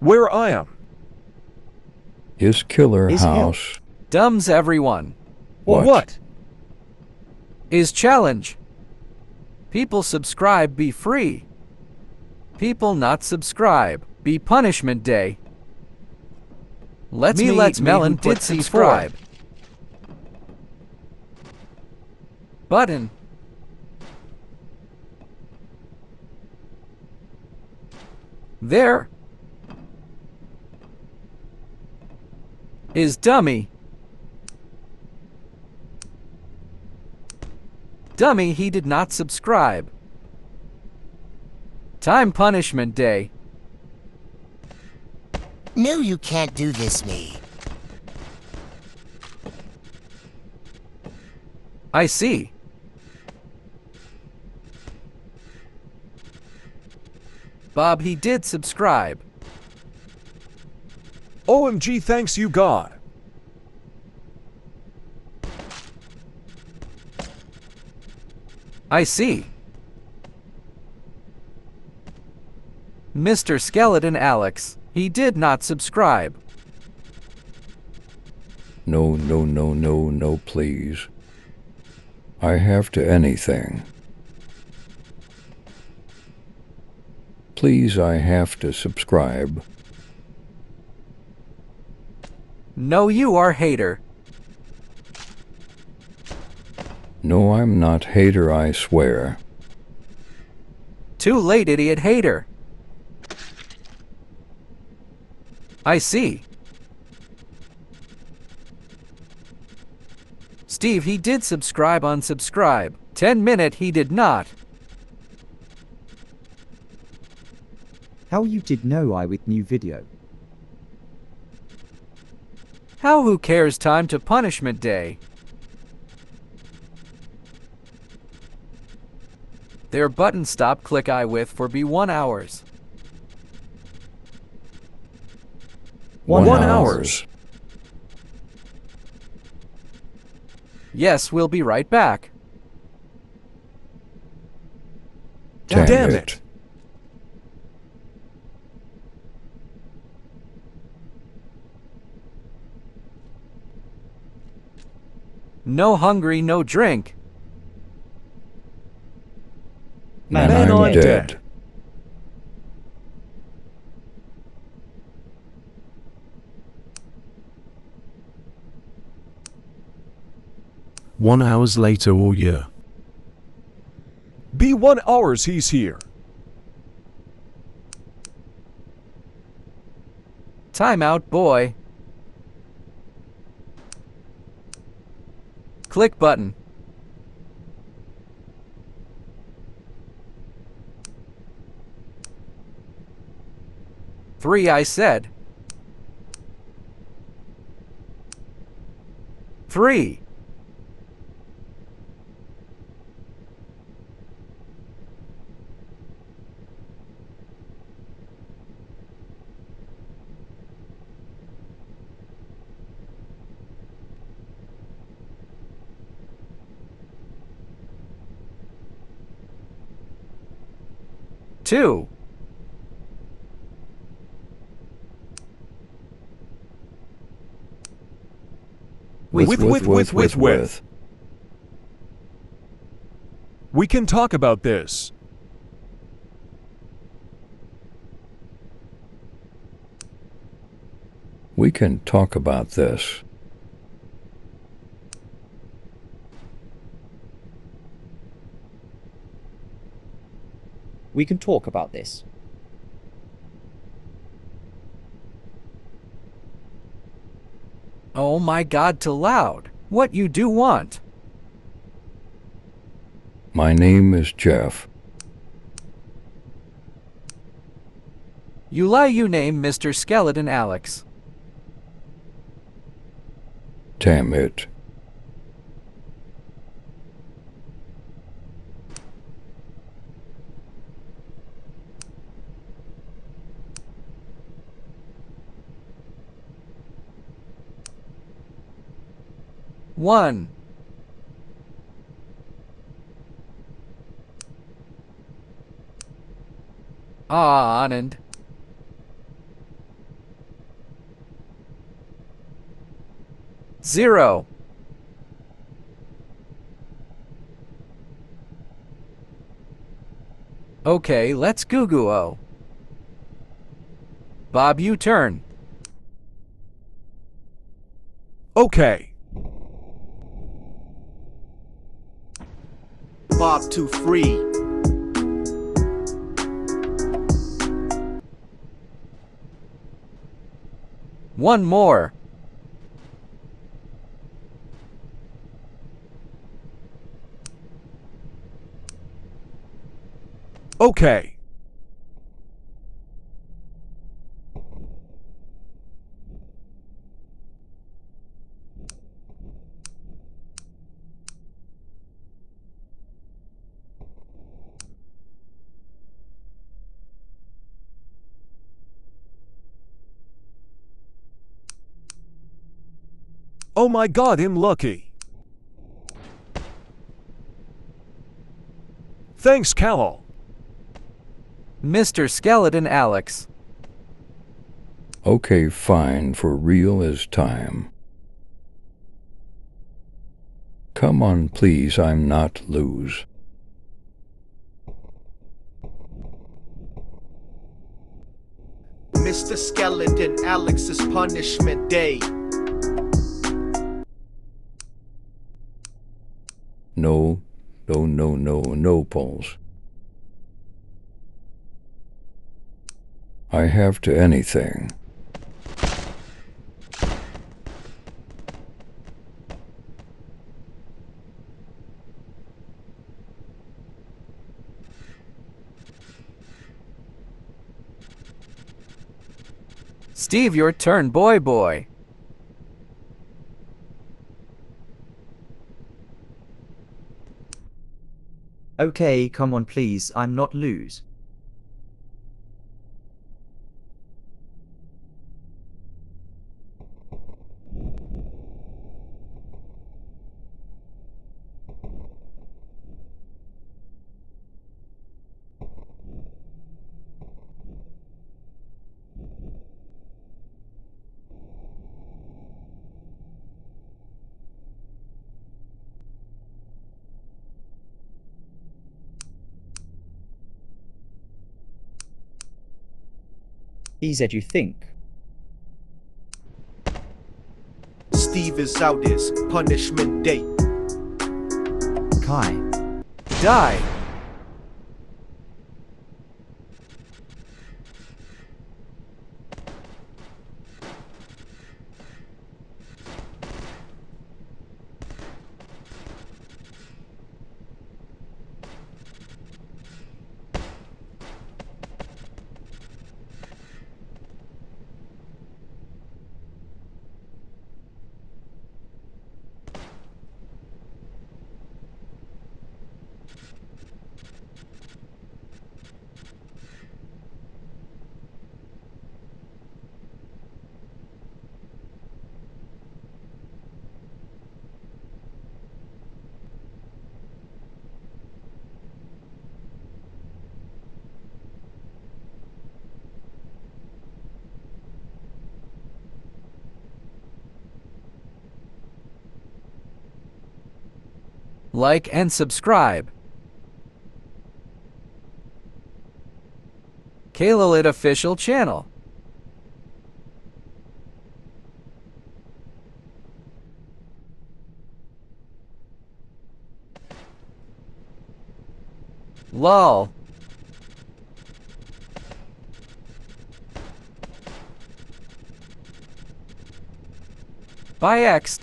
Where I am? Is killer Is hill. house. Dumbs everyone. What? What? Is challenge. People subscribe be free. People not subscribe be punishment day. Let's Me me let's eat me melon who put did subscribe. Button. There. Is dummy. Dummy, he did not subscribe. Time punishment day. No, you can't do this, me. I see. Bob, he did subscribe. OMG, thanks you, God. I see. Mr. Skeleton Alex, he did not subscribe. No, no, no, no, no, please. I have to anything. Please, I have to subscribe. No, you are hater. No, I'm not hater, I swear. Too late, idiot hater. I see. Steve, he did subscribe unsubscribe. 10 minute, he did not. How you did know I with new video? How who cares time to punishment day? Their button stop click I with for B1 hours. One hours. hours. Yes, we'll be right back. Damn, Damn it. it. No hungry, no drink. Man, Man, I'm I'm dead. dead. One hours later all year. Be one hours he's here. Time out, boy. Click button. Three, I said. Three. Two. With, with, with, with, with, with. We can talk about this. We can talk about this. We can talk about this. Oh my god, to loud. What you do want? My name is Jeff. You lie you name Mr. Skeleton Alex. Damn it. 1. Anand. Zero. Okay, let's goo goo -o. Bob, you turn. Okay. Bob too free. One more. Okay. Oh my god, I'm lucky. Thanks, Cal. Mr. Skeleton Alex. Okay, fine, for real as time. Come on, please, I'm not lose. Mr. Skeleton, Alex's punishment day. No, no, no, no, no, Pauls. I have to anything. Steve, your turn, boy boy. Okay, come on please, I'm not lose. Easy as you think. Steve is out his punishment day. Kai. Die. Like and subscribe. Kalolit official channel. LOL. By X.